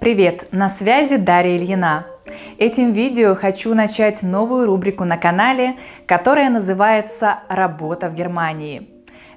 Привет! На связи Дарья Ильина. Этим видео хочу начать новую рубрику на канале, которая называется «Работа в Германии».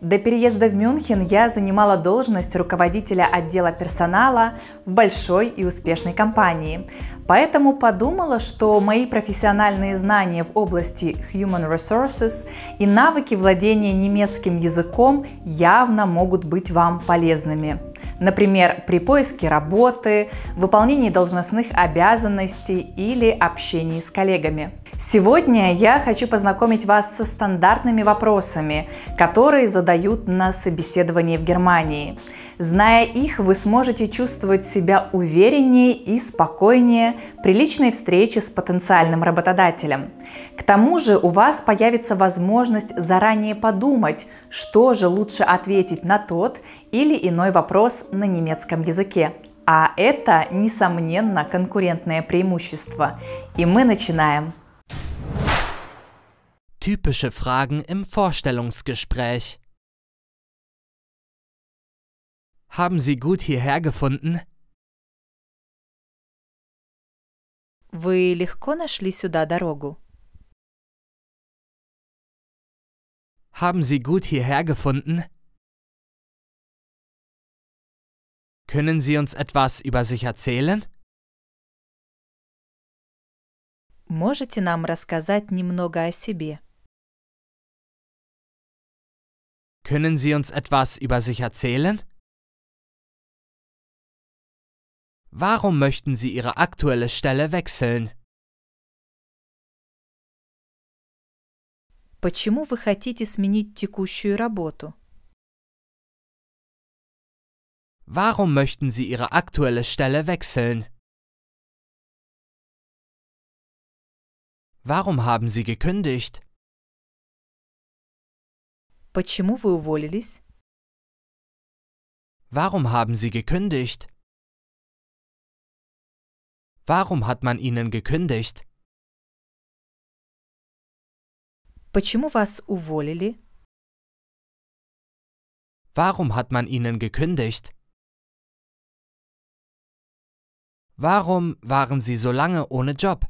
До переезда в Мюнхен я занимала должность руководителя отдела персонала в большой и успешной компании. Поэтому подумала, что мои профессиональные знания в области Human Resources и навыки владения немецким языком явно могут быть вам полезными. Например, при поиске работы, выполнении должностных обязанностей или общении с коллегами. Сегодня я хочу познакомить вас со стандартными вопросами, которые задают на собеседовании в Германии. Зная их, вы сможете чувствовать себя увереннее и спокойнее при личной встрече с потенциальным работодателем. К тому же у вас появится возможность заранее подумать, что же лучше ответить на тот или иной вопрос на немецком языке. А это, несомненно, конкурентное преимущество. И мы начинаем. Typische Fragen im Vorstellungsgespräch. Haben Sie gut hierher gefunden? Вы легко нашли сюда дорогу? Haben Sie gut hierher gefunden? Können Sie uns etwas über sich erzählen? Можете нам рассказать немного о себе? Können Sie uns etwas über sich erzählen? Warum möchten Sie Ihre aktuelle Stelle wechseln? Почему вы хотите сменить текущую работу? Warum möchten Sie Ihre aktuelle Stelle wechseln? Warum haben Sie gekündigt? Почему вы уволились? Warum haben Sie gekündigt? Warum hat man Ihnen gekündigt? Почему вас уволили? Warum hat man Ihnen gekündigt? Warum waren Sie so lange ohne Job?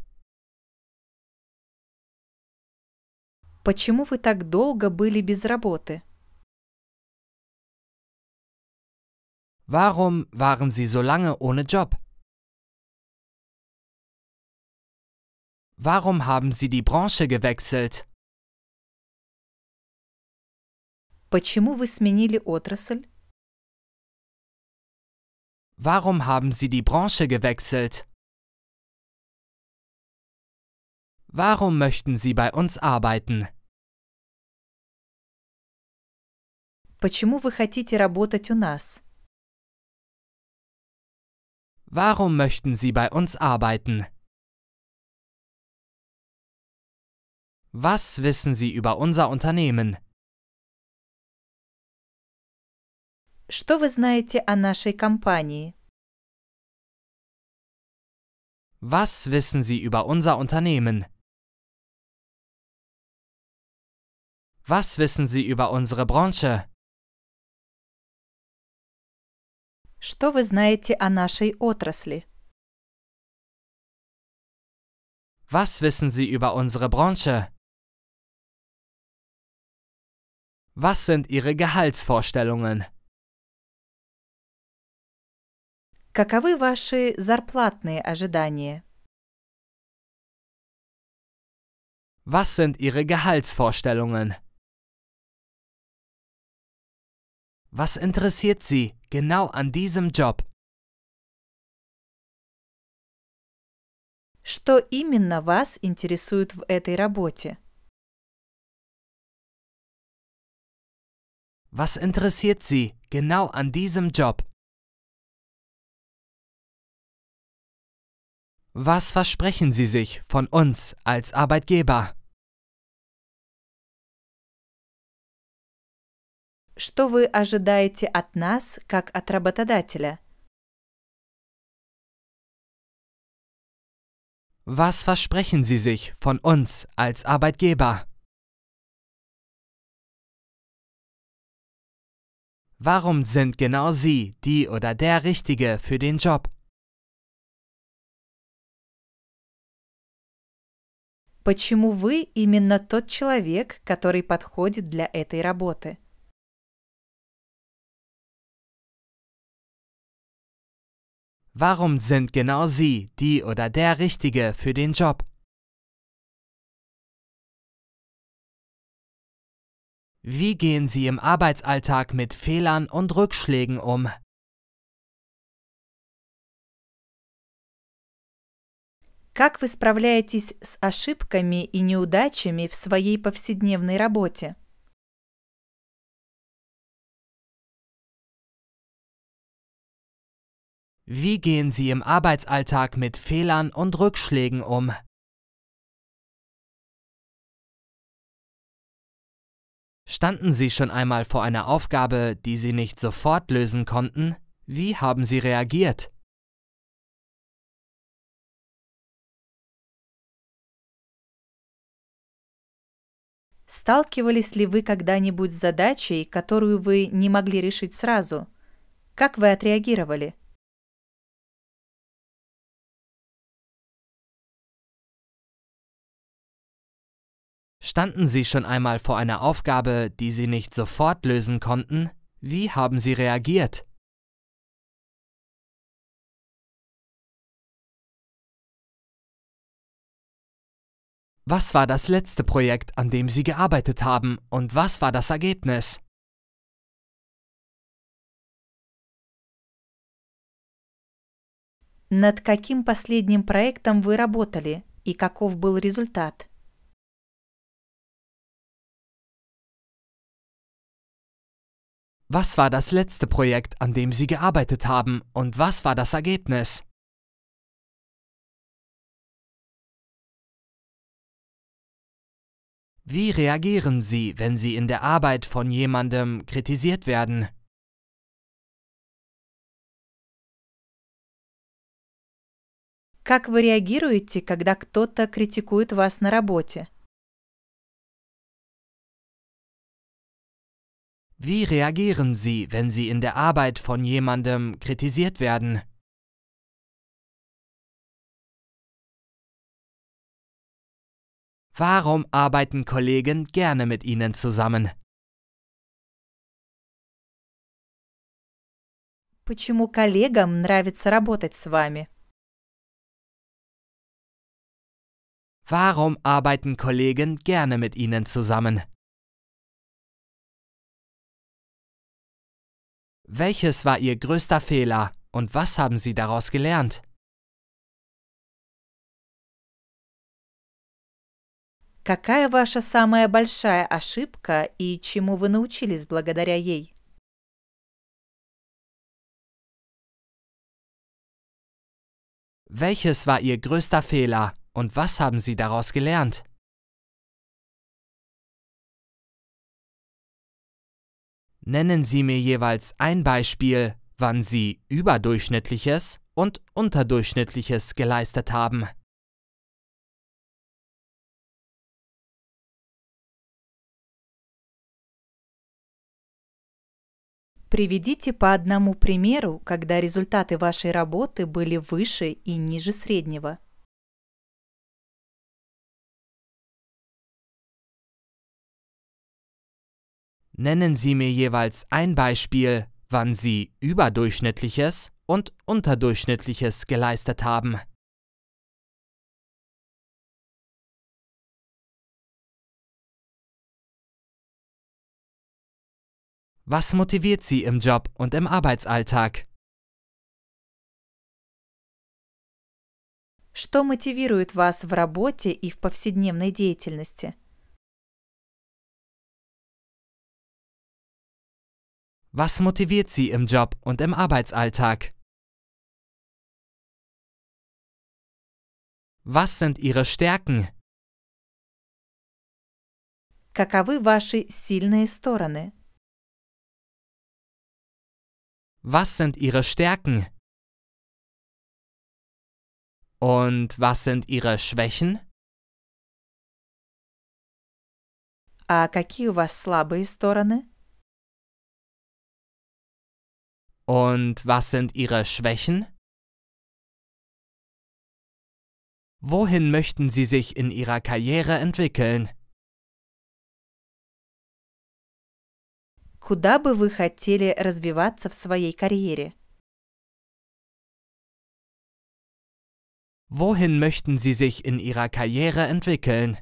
Почему вы так долго были без работы? Warum waren Sie so lange ohne Job? Warum haben Sie die Branche gewechselt? Почему вы сменили отрасль? Warum haben Sie die Branche gewechselt? Warum möchten Sie bei uns arbeiten? Почему вы хотите работать у нас? Warum möchten Sie bei uns arbeiten? Was wissen Sie über unser Unternehmen? Что вы знаете о нашей компании? Was wissen Sie über unser Unternehmen? Was wissen Sie über unsere Branche? Что вы знаете о нашей отрасли? Was wissen Sie über unsere Branche? Was sind Ihre Gehaltsvorstellungen? Каковы ваши зарплатные ожидания? Was sind Ihre Gehaltsvorstellungen? Was interessiert Sie genau an diesem Job? Что именно вас интересует в этой работе? Was interessiert Sie genau an diesem Job? Was versprechen Sie sich von uns als Arbeitgeber? Что вы ожидаете от нас, как от работодателя? Was versprechen Sie sich von uns als Arbeitgeber? Warum sind genau Sie die oder der Richtige für den Job? Почему вы именно тот человек, который подходит для этой работы? Warum sind genau Sie die oder der Richtige für den Job? Wie gehen Sie im Arbeitsalltag mit Fehlern und Rückschlägen um? Как вы справляетесь с ошибками и неудачами в своей повседневной работе? Wie gehen Sie im Arbeitsalltag mit Fehlern und Rückschlägen um? Standen Sie schon einmal vor einer Aufgabe, die Sie nicht sofort lösen konnten? Wie haben Sie reagiert? Сталкивались ли вы когда-нибудь с задачей, которую вы не могли решить сразу? Как вы отреагировали? Standen Sie schon einmal vor einer Aufgabe, die Sie nicht sofort lösen konnten? Wie haben Sie reagiert? Was war das letzte Projekt, an dem Sie gearbeitet haben, und was war das Ergebnis? Над каким последним проектом вы работали и каков был результат? Was war das letzte Projekt, an dem Sie gearbeitet haben, und was war das Ergebnis? Wie reagieren Sie, wenn Sie in der Arbeit von jemandem kritisiert werden? Как вы реагируете, когда кто-то критикует вас на работе? Wie reagieren Sie, wenn Sie in der Arbeit von jemandem kritisiert werden? Warum arbeiten Kollegen gerne mit Ihnen zusammen? Почему коллегам нравится работать с вами? Warum arbeiten Kollegen gerne mit Ihnen zusammen? Welches war Ihr größter Fehler und was haben Sie daraus gelernt? Какая ваша самая большая ошибка и чему вы научились благодаря ей? Welches war Ihr größter Fehler und was haben Sie daraus gelernt? Nennen Sie mir jeweils ein Beispiel, wann Sie überdurchschnittliches und unterdurchschnittliches geleistet haben. Приведите по одному примеру, когда результаты вашей работы были выше и ниже среднего. Nennen Sie mir jeweils ein Beispiel, wann Sie überdurchschnittliches und unterdurchschnittliches geleistet haben. Was motiviert Sie im Job und im Arbeitsalltag? Что мотивирует вас в работе и в повседневной деятельности? Was motiviert Sie im Job und im Arbeitsalltag? Was sind Ihre Stärken? Каковы ваши сильные стороны? Was sind Ihre Stärken? Und was sind Ihre Schwächen? А какие у вас слабые стороны? Und was sind Ihre Schwächen? Wohin möchten Sie sich in Ihrer Karriere entwickeln? Куда бы вы хотели развиваться в своей карьере? Wohin möchten Sie sich in Ihrer Karriere entwickeln?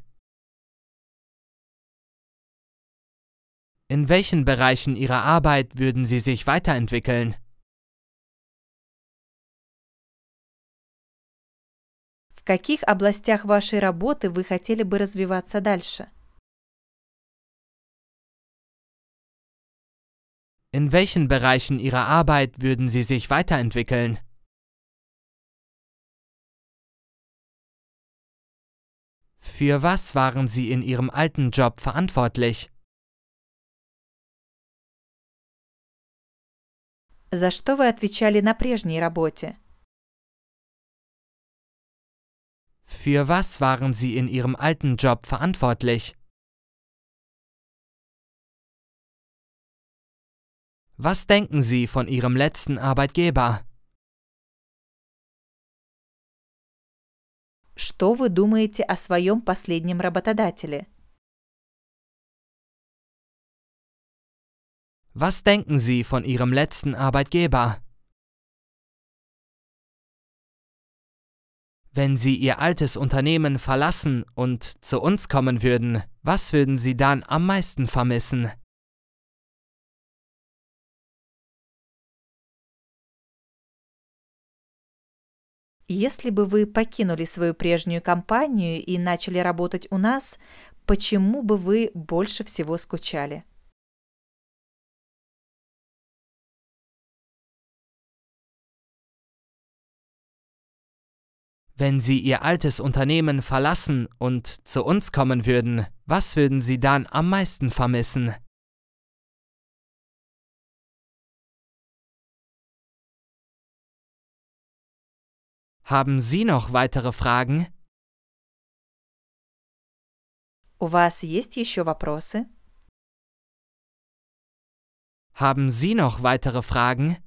In welchen Bereichen Ihrer Arbeit würden Sie sich weiterentwickeln? В каких областях вашей работы вы хотели бы развиваться дальше? In welchen Bereichen Ihrer Arbeit würden Sie sich weiterentwickeln? Für was waren Sie in Ihrem alten Job verantwortlich? За что вы отвечали на прежней работе? Für was waren Sie in Ihrem alten Job verantwortlich? Was denken Sie von Ihrem letzten Arbeitgeber? Что вы думаете о своем последнем работодателе? Was denken Sie von Ihrem letzten Arbeitgeber? Wenn Sie Ihr altes Unternehmen verlassen und zu uns kommen würden, was würden Sie dann am meisten vermissen? Если бы вы покинули свою прежнюю компанию и начали работать у нас, почему бы вы больше всего скучали? Wenn Sie Ihr altes Unternehmen verlassen und zu uns kommen würden, was würden Sie dann am meisten vermissen? Haben Sie noch weitere Fragen? У вас есть еще вопросы? Haben Sie noch weitere Fragen?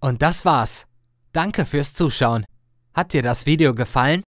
Und das war's. Danke fürs Zuschauen. Hat dir das Video gefallen?